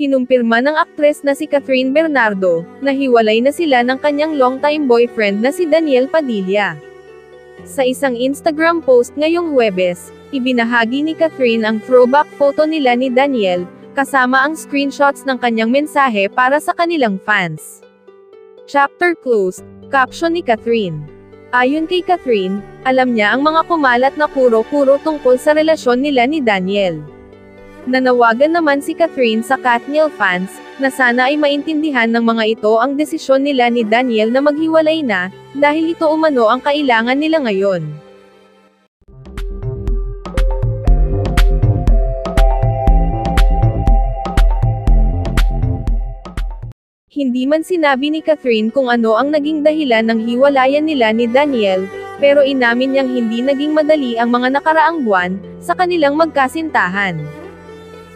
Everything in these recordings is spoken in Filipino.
Kinumpirma ng aktres na si Catherine Bernardo, na hiwalay na sila ng kanyang longtime boyfriend na si Daniel Padilla. Sa isang Instagram post ngayong Huwebes, ibinahagi ni Catherine ang throwback photo nila ni Daniel, kasama ang screenshots ng kanyang mensahe para sa kanilang fans. Chapter closed, caption ni Catherine. Ayon kay Catherine, alam niya ang mga kumalat na puro-puro tungkol sa relasyon nila ni Daniel. Nanawagan naman si Catherine sa Katniel fans, na sana ay maintindihan ng mga ito ang desisyon nila ni Daniel na maghiwalay na, dahil ito umano ang kailangan nila ngayon. Hindi man sinabi ni Catherine kung ano ang naging dahilan ng hiwalayan nila ni Daniel, pero inamin niyang hindi naging madali ang mga nakaraang buwan, sa kanilang magkasintahan.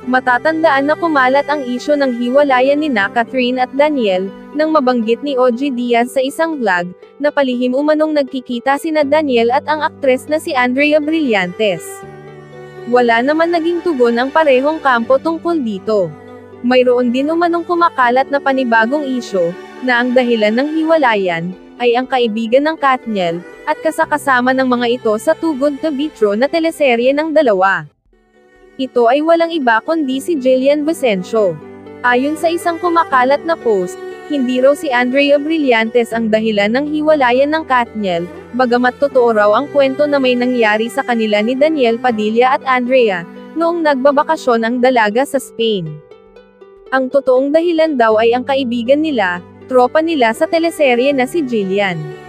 Matatandaan na kumalat ang isyo ng hiwalayan ni na Catherine at Daniel, nang mabanggit ni OG Diaz sa isang vlog, na palihim umanong nagkikita sina Daniel at ang aktres na si Andrea Brillantes. Wala naman naging tugon ang parehong kampo tungkol dito. Mayroon din umanong kumakalat na panibagong isyo, na ang dahilan ng hiwalayan, ay ang kaibigan ng Katniel, at kasakasama ng mga ito sa Too Good to Be True na teleserye ng dalawa. Ito ay walang iba kundi si Jillian Vicencio. Ayon sa isang kumakalat na post, hindi raw si Andrea Brillantes ang dahilan ng hiwalayan ng Katniel, bagamat totoo raw ang kwento na may nangyari sa kanila ni Daniel Padilla at Andrea, noong nagbabakasyon ang dalaga sa Spain. Ang totoong dahilan daw ay ang kaibigan nila, tropa nila sa teleserye na si Jillian.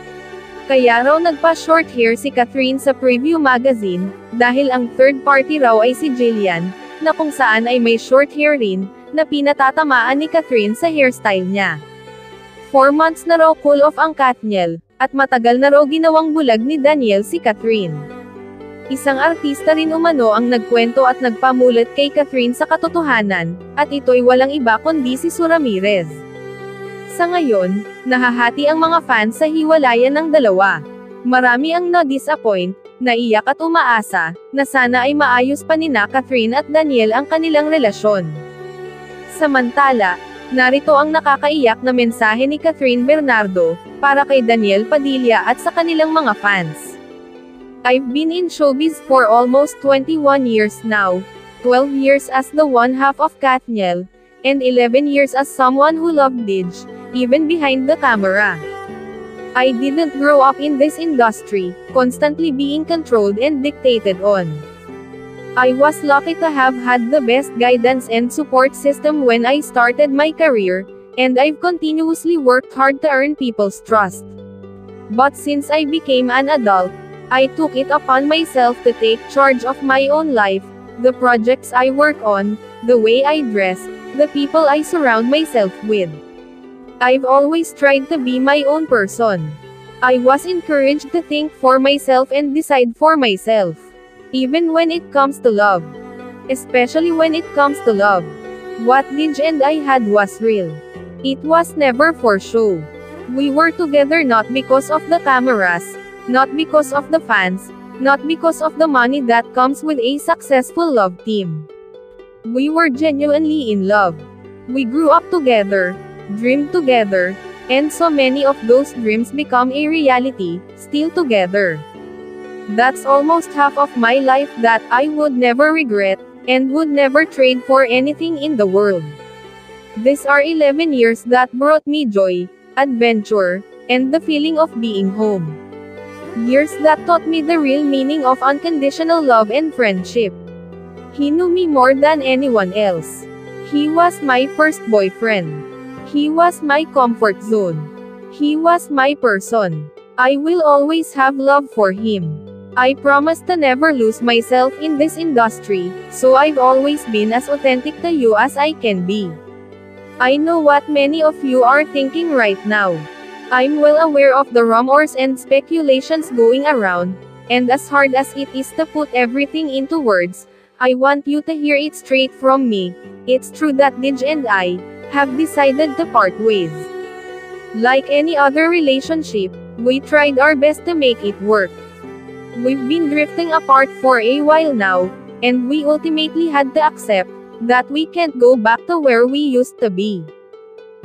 Kaya raw nagpa-short hair si Catherine sa preview magazine, dahil ang third party raw ay si Jillian, na kung saan ay may short hair rin, na pinatatamaan ni Catherine sa hairstyle niya. Four months na raw cool off ang Katniel, at matagal na raw ginawang bulag ni Daniel si Catherine. Isang artista rin umano ang nagkwento at nagpamulat kay Catherine sa katotohanan, at ito'y walang iba kundi si Su Ramirez. Sa ngayon, nahahati ang mga fans sa hiwalayan ng dalawa. Marami ang na-disappoint, naiyak at umaasa, na sana ay maayos pa ni na Catherine at Daniel ang kanilang relasyon. Samantala, narito ang nakakaiyak na mensahe ni Catherine Bernardo, para kay Daniel Padilla at sa kanilang mga fans. I've been in showbiz for almost 21 years now, 12 years as the one half of Katniel, and 11 years as someone who loved Didge, even behind the camera. I didn't grow up in this industry, constantly being controlled and dictated on. I was lucky to have had the best guidance and support system when I started my career, and I've continuously worked hard to earn people's trust. But since I became an adult, I took it upon myself to take charge of my own life, the projects I work on, the way I dress, the people I surround myself with. I've always tried to be my own person. I was encouraged to think for myself and decide for myself. Even when it comes to love. Especially when it comes to love. What Nij and I had was real. It was never for show. We were together not because of the cameras, not because of the fans, not because of the money that comes with a successful love team. We were genuinely in love. We grew up together, dreamed together, and so many of those dreams become a reality, still together. That's almost half of my life that I would never regret, and would never trade for anything in the world. These are 11 years that brought me joy, adventure, and the feeling of being home. Years that taught me the real meaning of unconditional love and friendship. He knew me more than anyone else. He was my first boyfriend. He was my comfort zone. He was my person. I will always have love for him. I promise to never lose myself in this industry, so I've always been as authentic to you as I can be. I know what many of you are thinking right now. I'm well aware of the rumors and speculations going around, and as hard as it is to put everything into words, I want you to hear it straight from me. It's true that Dij and I, have decided to part ways. Like any other relationship, we tried our best to make it work. We've been drifting apart for a while now, and we ultimately had to accept that we can't go back to where we used to be.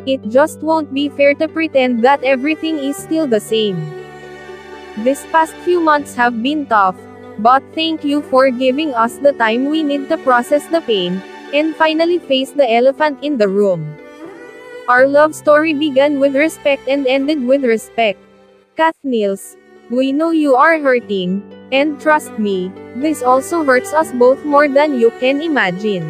It just won't be fair to pretend that everything is still the same. This past few months have been tough, but thank you for giving us the time we need to process the pain, and finally face the elephant in the room. Our love story began with respect and ended with respect. Kath Niels, we know you are hurting, and trust me, this also hurts us both more than you can imagine.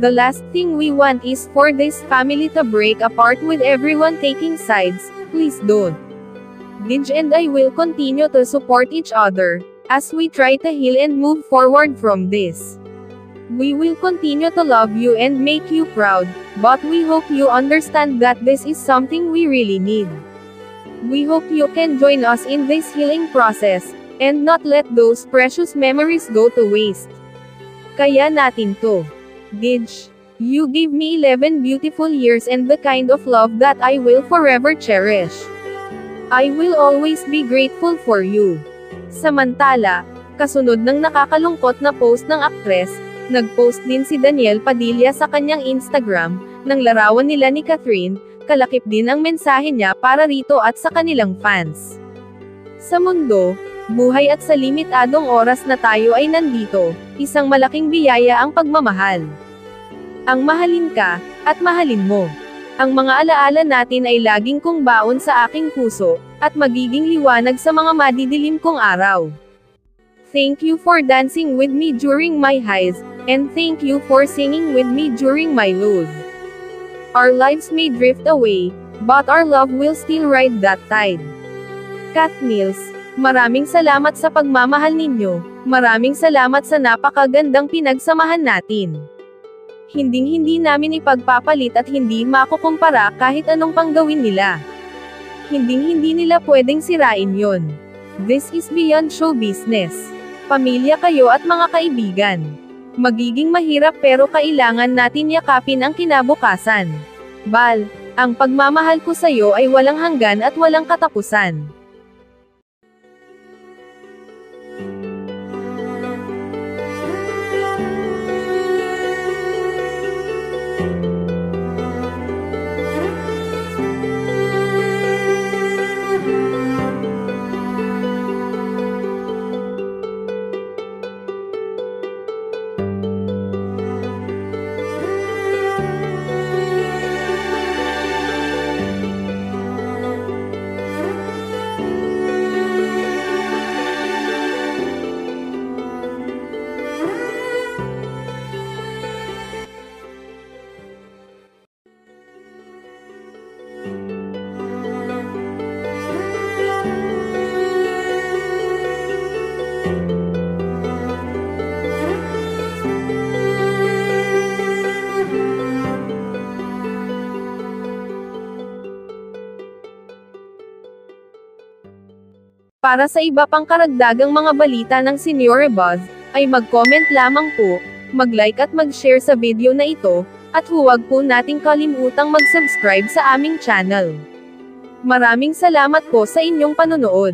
The last thing we want is for this family to break apart with everyone taking sides, please don't. Dij and I will continue to support each other, as we try to heal and move forward from this. We will continue to love you and make you proud, but we hope you understand that this is something we really need. We hope you can join us in this healing process, and not let those precious memories go to waste. Kaya natin to. Dij, you gave me 11 beautiful years and the kind of love that I will forever cherish. I will always be grateful for you. Samantala, kasunod ng nakakalungkot na post ng aktres, nagpost din si Daniel Padilla sa kanyang Instagram, ng larawan nila ni Catherine, kalakip din ang mensahe niya para rito at sa kanilang fans. Sa mundo, buhay at sa limitadong oras na tayo ay nandito, isang malaking biyaya ang pagmamahal. Ang mahalin ka, at mahalin mo. Ang mga alaala natin ay laging kong baon sa aking puso, at magiging liwanag sa mga madidilim kong araw. Thank you for dancing with me during my highs, and thank you for singing with me during my lows. Our lives may drift away, but our love will still ride that tide. Kat Niels, maraming salamat sa pagmamahal ninyo, maraming salamat sa napakagandang pinagsamahan natin hinding-hindi namin ipagpapalit at hindi makukumpara kahit anong panggawin nila. Hinding-hindi nila pwedeng sirain yon. This is beyond show business. Pamilya kayo at mga kaibigan. Magiging mahirap pero kailangan natin yakapin ang kinabukasan. Bal, ang pagmamahal ko sa iyo ay walang hanggan at walang katapusan. Para sa iba pang karagdagang mga balita ng Senior Buzz, ay mag-comment lamang po, mag-like at mag-share sa video na ito, at huwag po nating kalimutang mag-subscribe sa aming channel. Maraming salamat po sa inyong panonood.